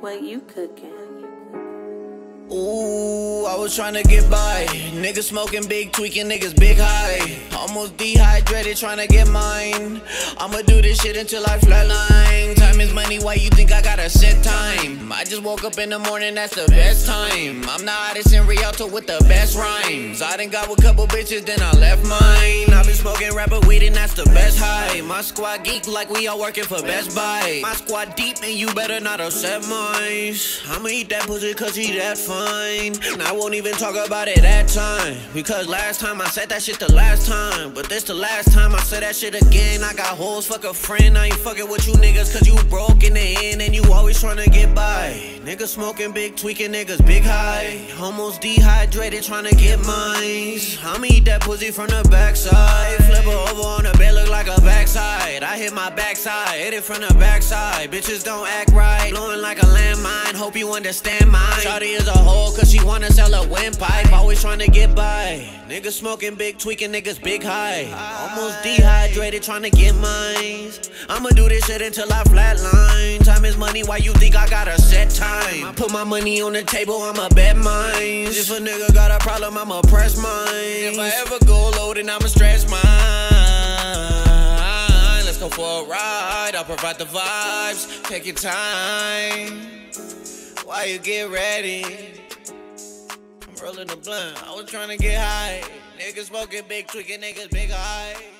what you cooking. Ooh, I was trying to get by. Niggas smoking big, tweaking niggas big high. Almost dehydrated, trying to get mine. I'ma do this shit until I flatline. Time is money, why you think I got a set time? I just woke up in the morning, that's the best time. I'm the hottest in Rialto with the best rhymes. I done got with couple bitches, then I left mine. I been smoking rapper weed, and that's the best high. My squad geek like we all working for Best Buy. My squad deep, and you better not upset mine. I'ma eat that pussy cause he that fine. And I won't even talk about it that time. Because last time I said that shit the last time. But this the last time I said that shit again. I got hoes, fuck a friend. I ain't fucking with you niggas cause you broke in the end and you always trying to get by. Niggas smoking big, tweaking niggas big high. Almost dehydrated, trying to get mines. I'ma eat that pussy from the backside. Backside, hit it from the backside. Bitches don't act right, blowing like a landmine. Hope you understand mine. Shawty is a hoe, cause she wanna sell a windpipe. Always trying to get by. Niggas smoking big, tweaking niggas big high. Almost dehydrated, trying to get mines. I'ma do this shit until I flatline. Time is money, why you think I got a set time? I put my money on the table, I'ma bet mines. If a nigga got a problem, I'ma press mine. If I ever go low, then I'ma stress mine. For a ride, I'll provide the vibes. Take your time. while you get ready? I'm rolling the blunt. I was trying to get high. Niggas smoking big, tweaking niggas big high.